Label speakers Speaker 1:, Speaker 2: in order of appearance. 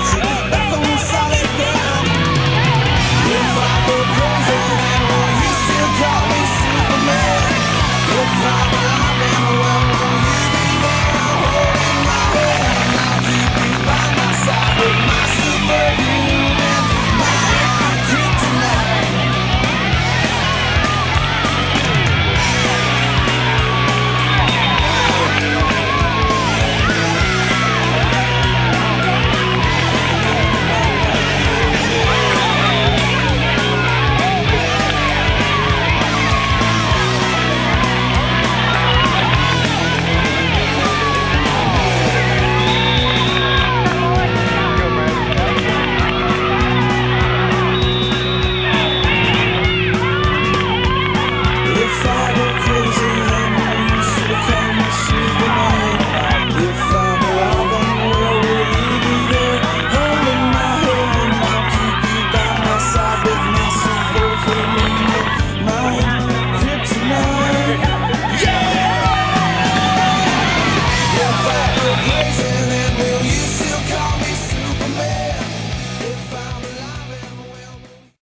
Speaker 1: That's a loose